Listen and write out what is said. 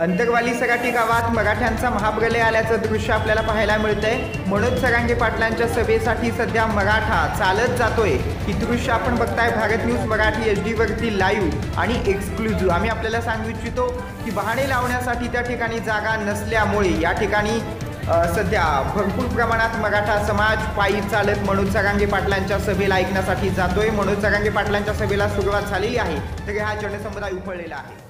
अंतरवाली सराटी गावात मराठ्यांचा महाप्रलय आल्याचं दृश्य आपल्याला पाहायला मिळतंय. मनोज सरांगे पाटलांच्या सभेसाठी सध्या मराठा चालत जातोय. ही दृश्य आपण बघताय भारत न्यूज मराठी एच वरती लाईव्ह आणि एक्सक्लुझिव्ह आम्ही आपल्याला सांगू इच्छितो की बहाणे लावण्यासाठी त्या ठिकाणी जागा नसल्यामुळे या ठिकाणी सध्या भरपूर प्रमाणात मराठा समाज पायी चालत मनोज सरांगे पाटलांच्या सभेला ऐकण्यासाठी जातोय. मनोज सरांगे पाटलांच्या सभेला सुरुवात झालेली आहे. तरी हा जनसमुदाय उफळलेला आहे.